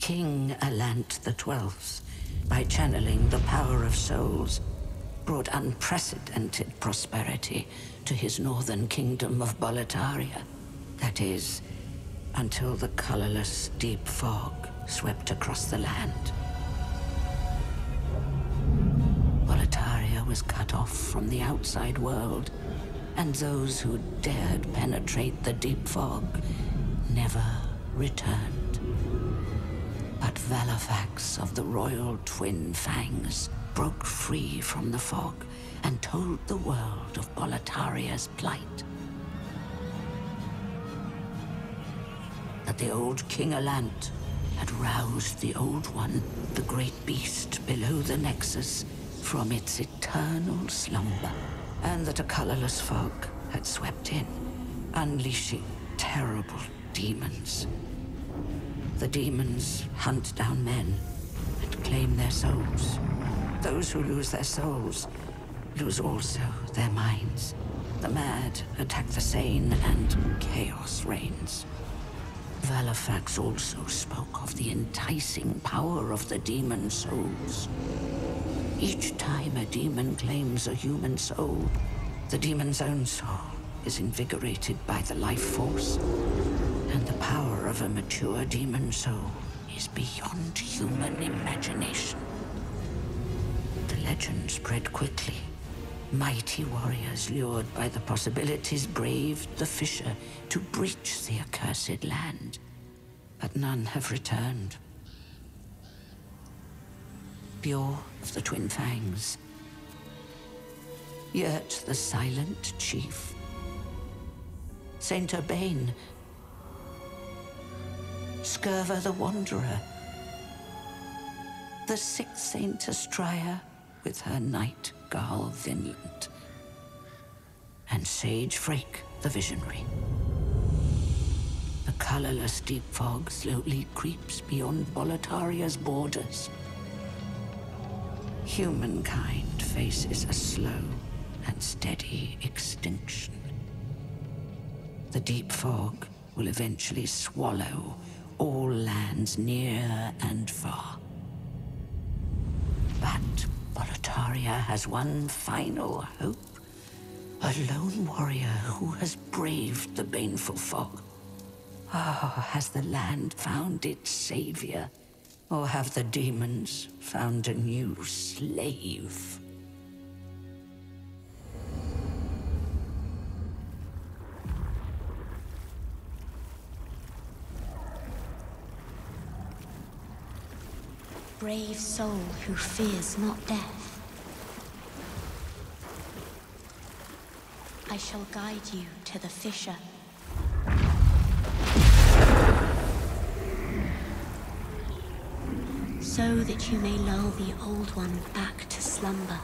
King Allant the Twelfth, by channeling the power of souls, brought unprecedented prosperity to his northern kingdom of Boletaria. That is, until the colorless deep fog swept across the land. Boletaria was cut off from the outside world, and those who dared penetrate the deep fog never returned. But Vallarfax of the Royal Twin Fangs broke free from the fog and told the world of Boletaria's plight. That the old King Allant had roused the Old One, the great beast below the Nexus, from its eternal slumber, and that a colorless fog had swept in, unleashing terrible demons. The demons hunt down men and claim their souls. Those who lose their souls lose also their minds. The mad attack the sane, and chaos reigns. Vallarfax also spoke of the enticing power of the demon souls. Each time a demon claims a human soul, the demon's own soul is invigorated by the life force, and the power of a mature demon soul is beyond human imagination. The legend spread quickly. Mighty warriors lured by the possibilities braved the fissure to breach the accursed land. But none have returned. Biorr of the Twin Fangs. Yurt the Silent Chief. Saint Urbain. Scirvir the Wanderer. The sixth Saint Astraea with her knight Garl Vinland. And Sage Freke the Visionary. The colorless deep fog slowly creeps beyond Boletaria's borders. Humankind faces a slow and steady extinction. The deep fog will eventually swallow all lands near and far. But Boletaria has one final hope. A lone warrior who has braved the baneful fog. Oh, has the land found its savior? Or have the demons found a new slave? Brave soul who fears not death. I shall guide you to the fissure. So that you may lull the old one back to slumber.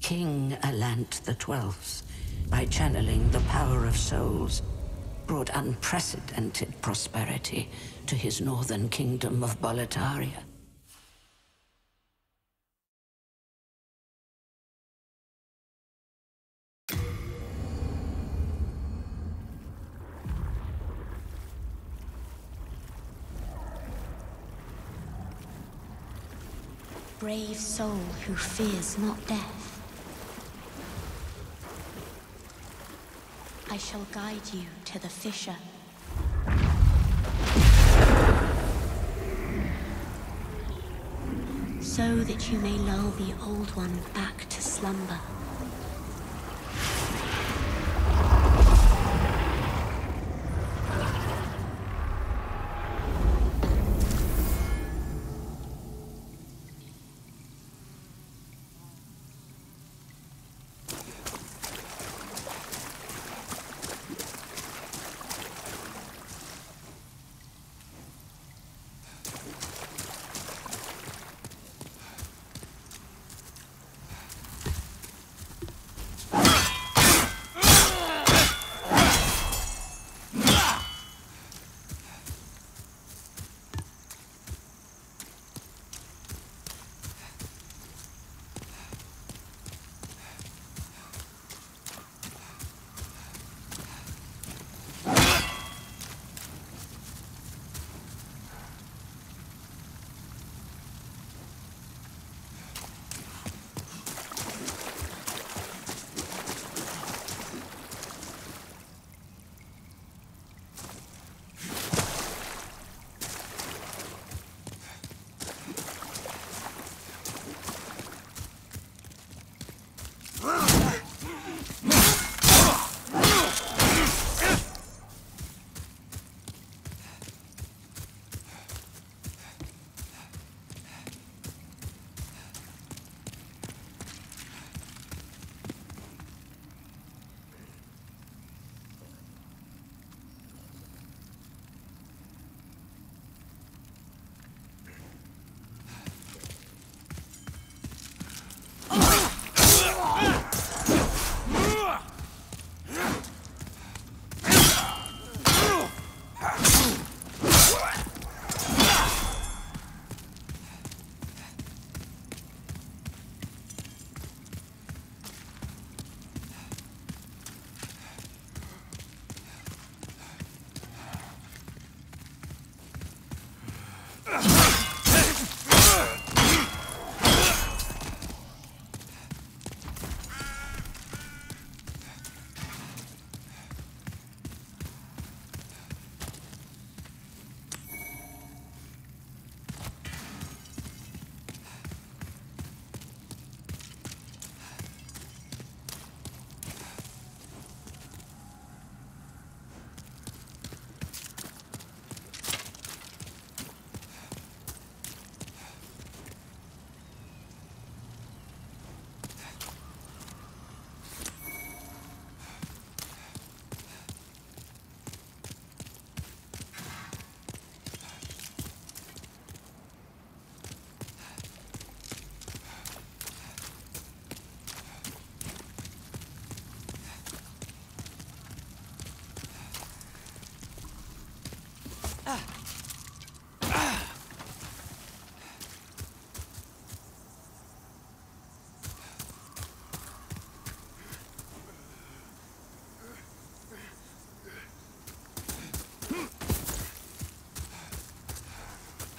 King Allant the Twelfth, by channeling the power of souls, brought unprecedented prosperity to his northern kingdom of Boletaria. Brave soul who fears not death. I shall guide you to the fissure. So that you may lull the old one back to slumber.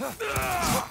Ah!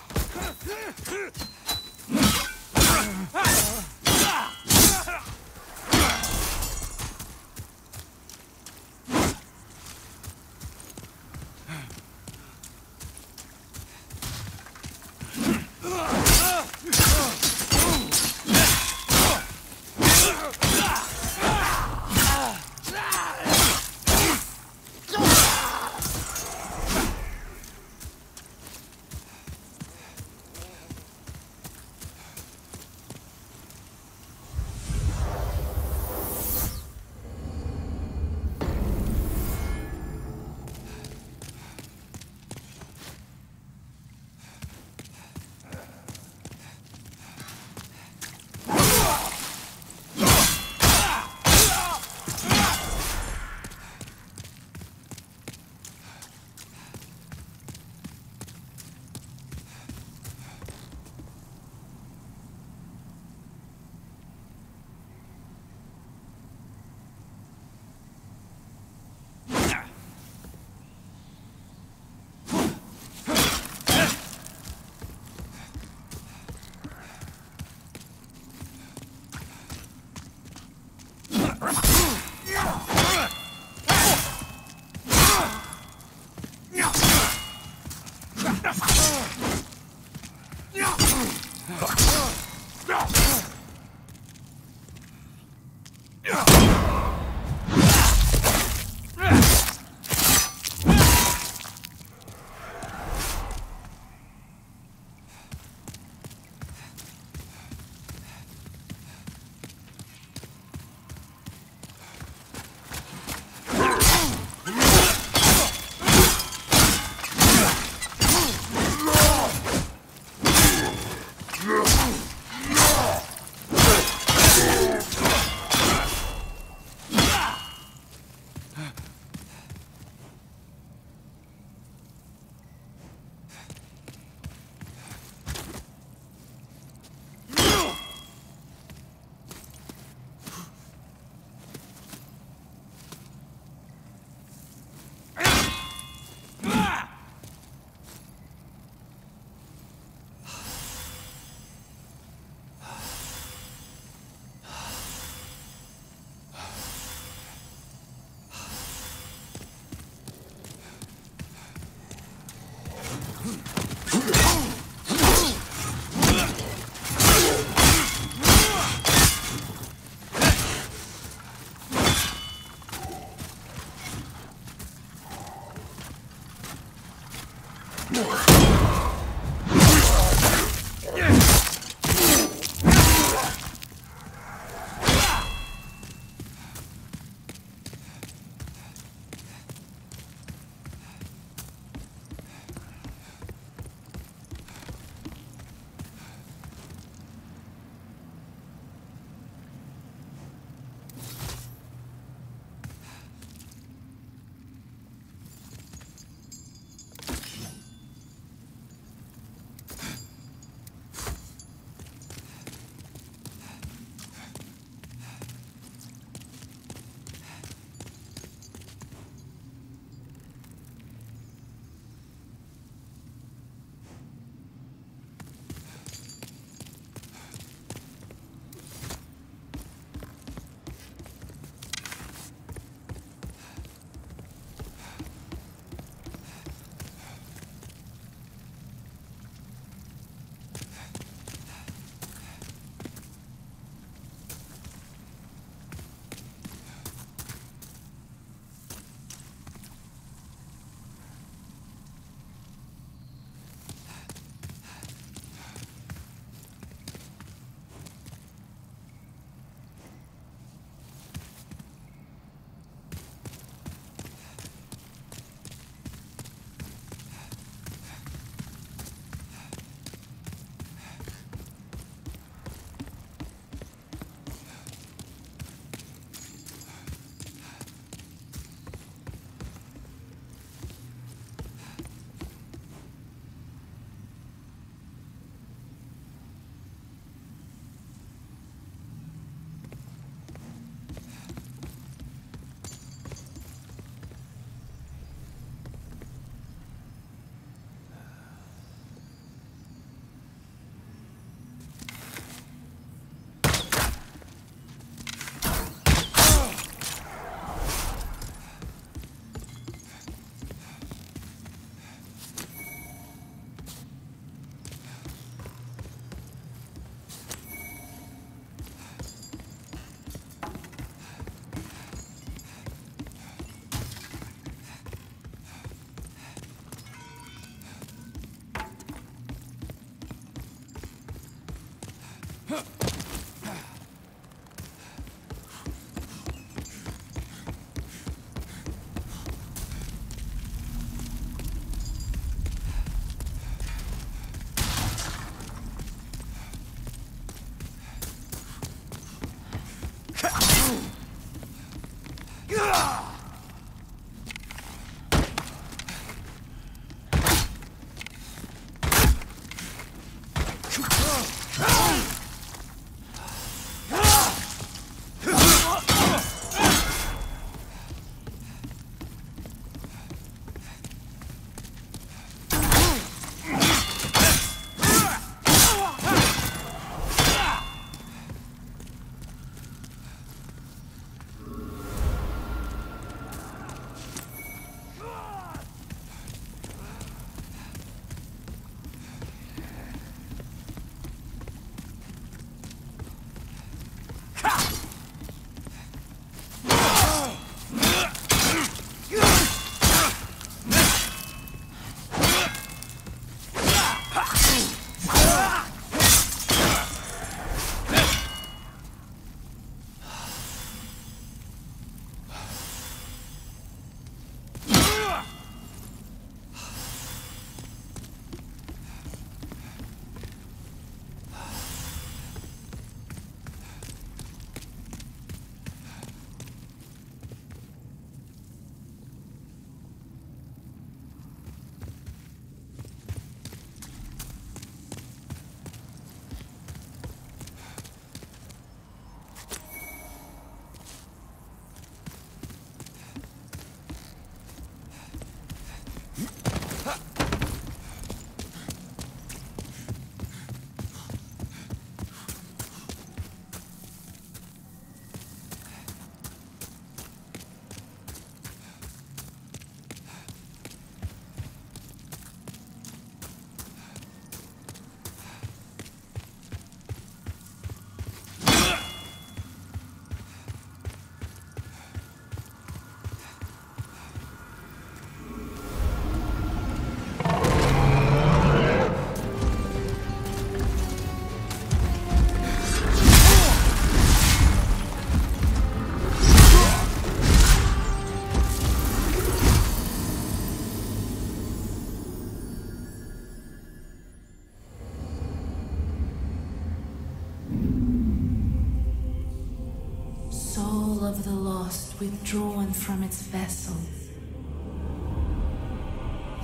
Withdrawn from its vessel.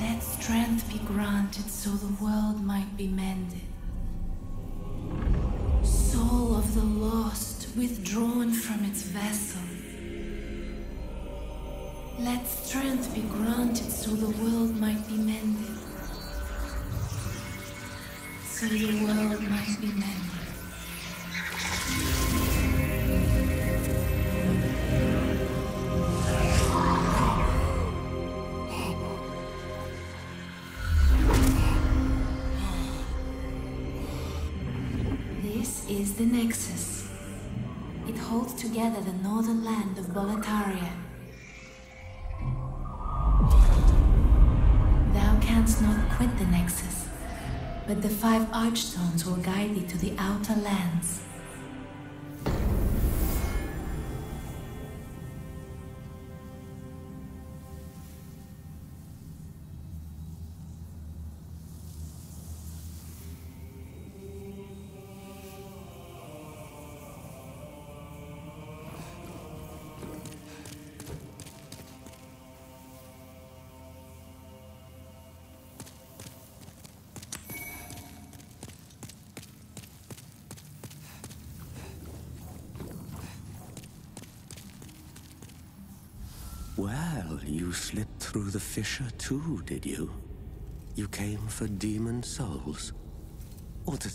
Let strength be granted so the world might be mended. Soul of the lost, withdrawn from its vessel. Let strength be granted so the world might be mended. So the world might be mended. The Nexus. It holds together the northern land of Boletaria. Thou canst not quit the Nexus, but the five Archstones will guide thee to the outer lands. Well, you slipped through the fissure too, did you? You came for demon souls? Or to